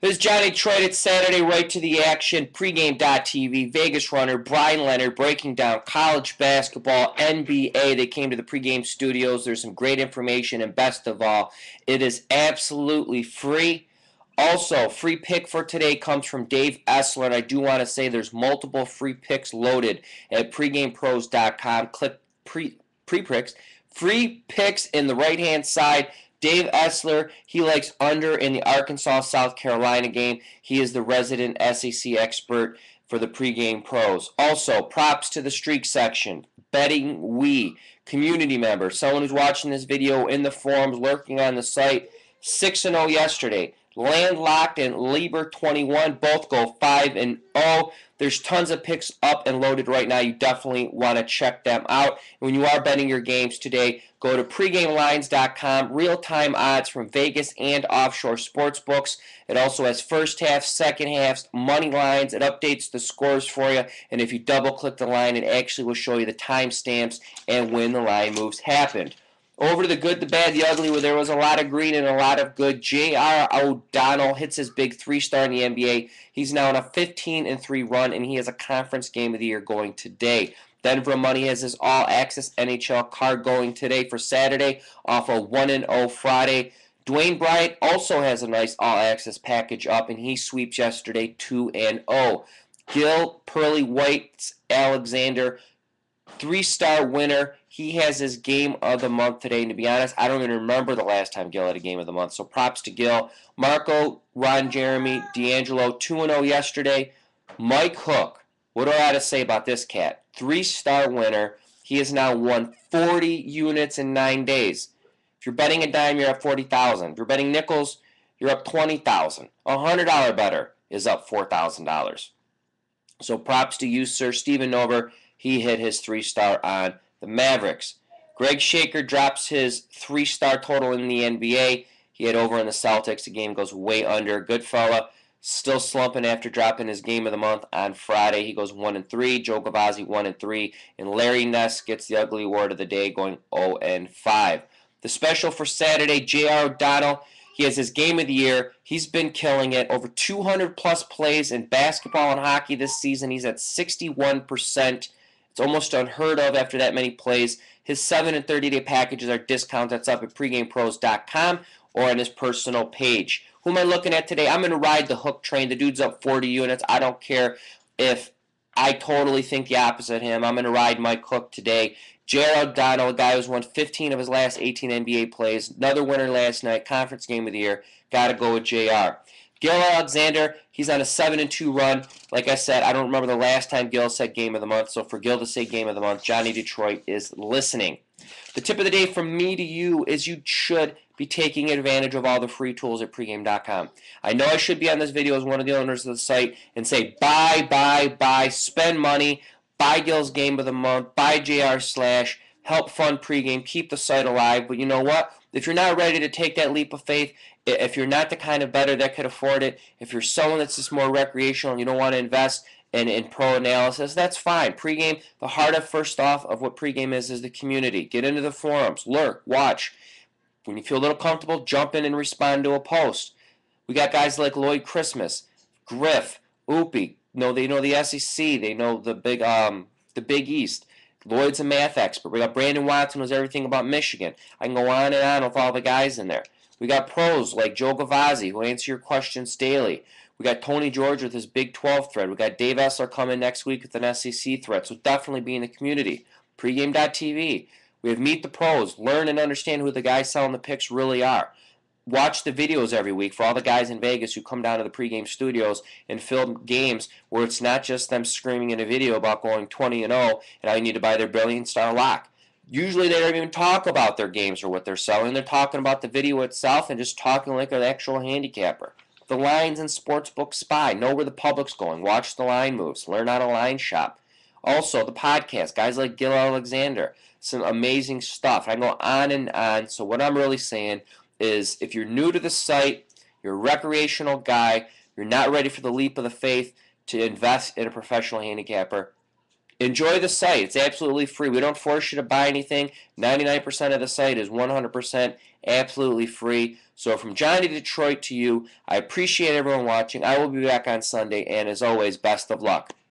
This is Johnny Detroit. It's Saturday, right to the action. Pregame.tv, Vegas Runner, Brian Leonard breaking down college basketball, NBA. They came to the pregame studios. There's some great information, and best of all, it is absolutely free. Also, free pick for today comes from Dave Essler, and I do want to say there's multiple free picks loaded at pregamepros.com. Click pre pre picks. Free picks in the right hand side. Dave Essler, he likes under in the Arkansas South Carolina game. He is the resident SEC expert for the pregame pros. Also, props to the streak section. Betting we community member, someone who's watching this video in the forums, lurking on the site. 6 0 yesterday. Landlocked and Lieber 21 both go 5 and 0. There's tons of picks up and loaded right now. You definitely want to check them out. When you are betting your games today, go to pregamelines.com. Real-time odds from Vegas and offshore sports books. It also has first half, second half, money lines. It updates the scores for you. And if you double click the line, it actually will show you the timestamps and when the line moves happened. Over the good, the bad, the ugly, where there was a lot of green and a lot of good. J.R. O'Donnell hits his big three-star in the NBA. He's now on a 15 and 3 run, and he has a conference game of the year going today. Denver Money has his All Access NHL card going today for Saturday off a 1 0 Friday. Dwayne Bryant also has a nice All Access package up, and he sweeps yesterday 2 0. Gil Pearly White Alexander three star winner. He has his game of the month today. And to be honest, I don't even remember the last time Gil had a game of the month. So props to Gil. Marco, Ron Jeremy, D'Angelo, 2 0 yesterday. Mike Hook. What do I have to say about this cat? Three star winner. He has now won 40 units in nine days. If you're betting a dime, you're up 40,000. If you're betting nickels, you're up 20,000. A $100 better is up $4,000. So props to you, sir. Stephen Nover he hit his three star on the Mavericks. Greg Shaker drops his three star total in the NBA. He had over in the Celtics. The game goes way under. Good fella. Still slumping after dropping his game of the month on Friday. He goes one and three. Joe Gavazzi one and three, and Larry Ness gets the ugly award of the day, going 0 and five. The special for Saturday, J.R. O'Donnell. He has his game of the year. He's been killing it. Over 200 plus plays in basketball and hockey this season. He's at 61 percent it's almost unheard of after that many plays. His 7 and 30 day packages are discounted. That's up at pregamepros.com or on his personal page. Who am I looking at today? I'm going to ride the hook train. The dude's up 40 units. I don't care if I totally think the opposite of him. I'm going to ride Mike Hook today. J.R. O'Donnell, a guy who's won 15 of his last 18 NBA plays, another winner last night, conference game of the year. Got to go with JR. Gil Alexander, he's on a 7 and 2 run. Like I said, I don't remember the last time Gil said game of the month. So for Gil to say game of the month, Johnny Detroit is listening. The tip of the day from me to you is you should be taking advantage of all the free tools at pregame.com. I know I should be on this video as one of the owners of the site and say buy, buy, buy, spend money, buy Gil's game of the month, buy JR slash, help fund pregame, keep the site alive. But you know what? If you're not ready to take that leap of faith, if you're not the kind of bettor that could afford it, if you're someone that's just more recreational and you don't want to invest in, in pro analysis, that's fine. Pregame, the heart of first off of what pregame is, is the community. Get into the forums, lurk, watch. When you feel a little comfortable, jump in and respond to a post. We got guys like Lloyd Christmas, Griff, Oopie. Know they know the SEC. They know the big um the Big East. Lloyd's a math expert. We got Brandon Watson knows everything about Michigan. I can go on and on with all the guys in there. We got pros like Joe Gavazzi who answer your questions daily. We got Tony George with his Big 12 thread. We got Dave Essler coming next week with an SEC thread. So definitely be in the community. Pregame.tv. We have Meet the Pros. Learn and understand who the guys selling the picks really are. Watch the videos every week for all the guys in Vegas who come down to the pregame studios and film games where it's not just them screaming in a video about going 20 and 0 and I need to buy their billion star lock. Usually they don't even talk about their games or what they're selling. They're talking about the video itself and just talking like an actual handicapper. The lines and sportsbook spy. Know where the public's going. Watch the line moves. Learn how to line shop. Also, the podcast. Guys like Gil Alexander. Some amazing stuff. I go on and on. So what I'm really saying is if you're new to the site, you're a recreational guy, you're not ready for the leap of the faith to invest in a professional handicapper, enjoy the site. It's absolutely free. We don't force you to buy anything. 99% of the site is 100% absolutely free. So from Johnny Detroit to you, I appreciate everyone watching. I will be back on Sunday, and as always, best of luck.